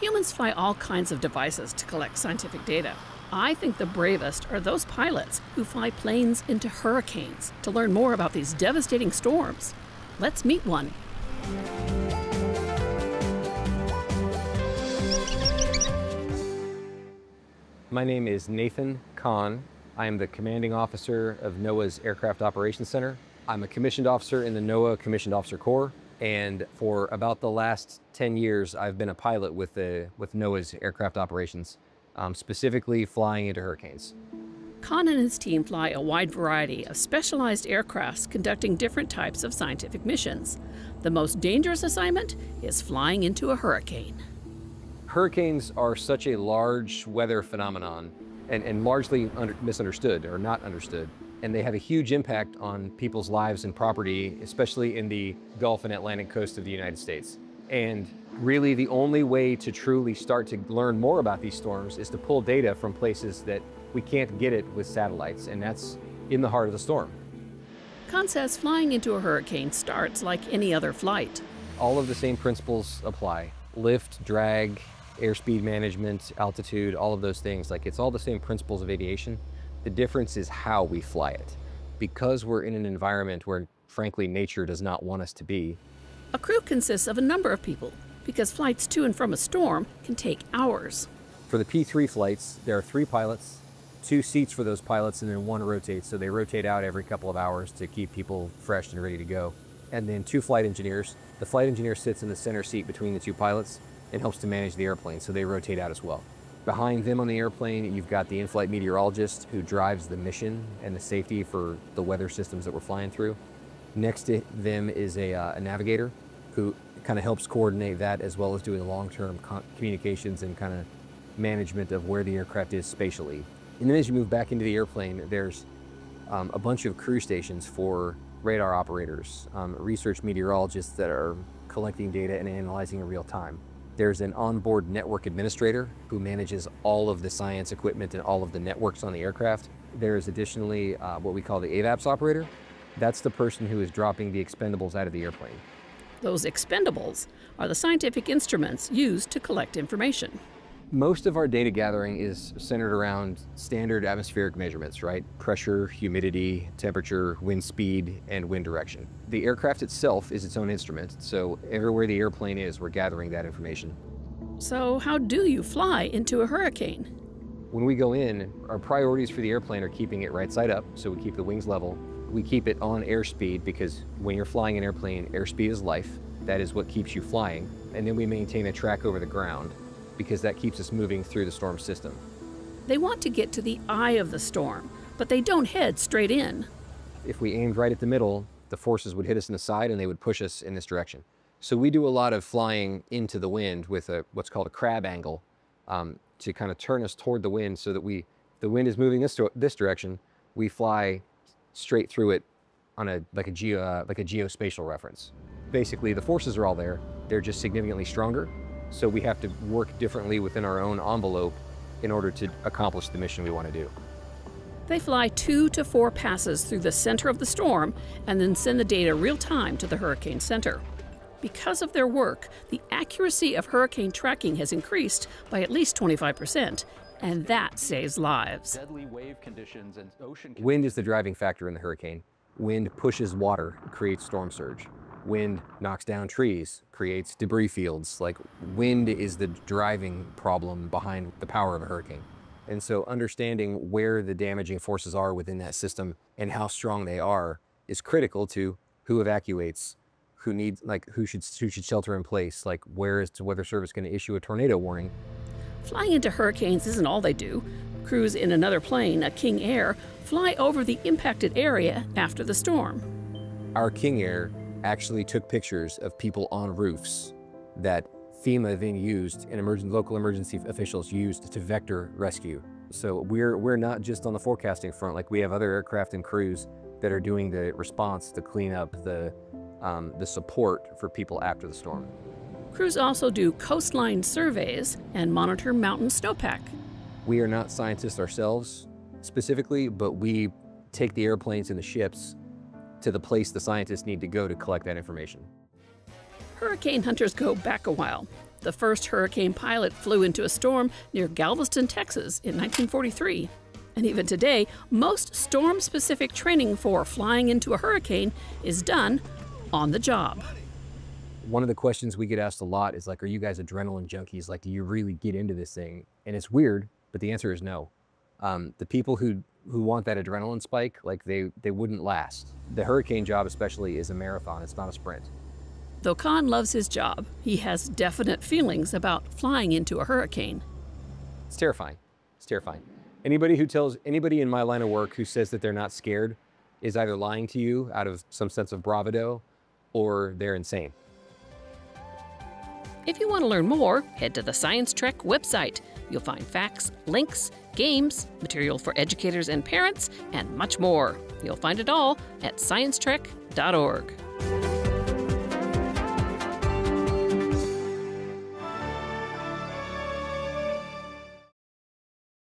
Humans fly all kinds of devices to collect scientific data. I think the bravest are those pilots who fly planes into hurricanes to learn more about these devastating storms. Let's meet one. My name is Nathan Kahn. I am the commanding officer of NOAA's Aircraft Operations Center. I'm a commissioned officer in the NOAA Commissioned Officer Corps, and for about the last 10 years, I've been a pilot with, the, with NOAA's aircraft operations, um, specifically flying into hurricanes. Kahn and his team fly a wide variety of specialized aircrafts conducting different types of scientific missions. The most dangerous assignment is flying into a hurricane. Hurricanes are such a large weather phenomenon and, and largely under, misunderstood or not understood. And they have a huge impact on people's lives and property, especially in the Gulf and Atlantic coast of the United States. And really the only way to truly start to learn more about these storms is to pull data from places that we can't get it with satellites, and that's in the heart of the storm. Kahn says flying into a hurricane starts like any other flight. All of the same principles apply. Lift, drag, airspeed management, altitude, all of those things. Like it's all the same principles of aviation. The difference is how we fly it. Because we're in an environment where, frankly, nature does not want us to be. A crew consists of a number of people because flights to and from a storm can take hours. For the P3 flights, there are three pilots, two seats for those pilots, and then one rotates. So they rotate out every couple of hours to keep people fresh and ready to go. And then two flight engineers. The flight engineer sits in the center seat between the two pilots and helps to manage the airplane, so they rotate out as well. Behind them on the airplane, you've got the in-flight meteorologist who drives the mission and the safety for the weather systems that we're flying through. Next to them is a, uh, a navigator who kind of helps coordinate that as well as doing long-term communications and kind of management of where the aircraft is spatially. And then as you move back into the airplane, there's um, a bunch of crew stations for radar operators, um, research meteorologists that are collecting data and analyzing in real time. There's an onboard network administrator who manages all of the science equipment and all of the networks on the aircraft. There's additionally uh, what we call the AVAPS operator. That's the person who is dropping the expendables out of the airplane. Those expendables are the scientific instruments used to collect information. Most of our data gathering is centered around standard atmospheric measurements, right? Pressure, humidity, temperature, wind speed, and wind direction. The aircraft itself is its own instrument, so everywhere the airplane is, we're gathering that information. So, how do you fly into a hurricane? When we go in, our priorities for the airplane are keeping it right side up, so we keep the wings level. We keep it on airspeed because when you're flying an airplane, airspeed is life. That is what keeps you flying. And then we maintain a track over the ground because that keeps us moving through the storm system. They want to get to the eye of the storm, but they don't head straight in. If we aimed right at the middle, the forces would hit us in the side and they would push us in this direction. So we do a lot of flying into the wind with a what's called a crab angle um, to kind of turn us toward the wind so that we, the wind is moving this, this direction, we fly straight through it on a, like a, geo, uh, like a geospatial reference. Basically, the forces are all there. They're just significantly stronger so we have to work differently within our own envelope in order to accomplish the mission we want to do. They fly two to four passes through the center of the storm and then send the data real time to the hurricane center. Because of their work, the accuracy of hurricane tracking has increased by at least 25%, and that saves lives. Deadly wave conditions and ocean Wind is the driving factor in the hurricane. Wind pushes water, and creates storm surge. Wind knocks down trees, creates debris fields. Like wind is the driving problem behind the power of a hurricane. And so understanding where the damaging forces are within that system and how strong they are is critical to who evacuates, who needs like who should who should shelter in place, like where is the weather service going to issue a tornado warning. Flying into hurricanes isn't all they do. Crews in another plane, a King Air, fly over the impacted area after the storm. Our King Air actually took pictures of people on roofs that FEMA then used and emergent, local emergency officials used to vector rescue. So we're, we're not just on the forecasting front, like we have other aircraft and crews that are doing the response to clean up the, um, the support for people after the storm. Crews also do coastline surveys and monitor mountain snowpack. We are not scientists ourselves specifically, but we take the airplanes and the ships to the place the scientists need to go to collect that information. Hurricane hunters go back a while. The first hurricane pilot flew into a storm near Galveston, Texas in 1943. And even today, most storm specific training for flying into a hurricane is done on the job. One of the questions we get asked a lot is like, are you guys adrenaline junkies? Like, do you really get into this thing? And it's weird, but the answer is no. Um, the people who who want that adrenaline spike, like they they wouldn't last. The hurricane job, especially, is a marathon. It's not a sprint. Though Kahn loves his job, he has definite feelings about flying into a hurricane. It's terrifying. It's terrifying. Anybody who tells anybody in my line of work who says that they're not scared is either lying to you out of some sense of bravado or they're insane. If you want to learn more, head to the Science Trek website. You'll find facts, links, games, material for educators and parents, and much more. You'll find it all at sciencetrek.org.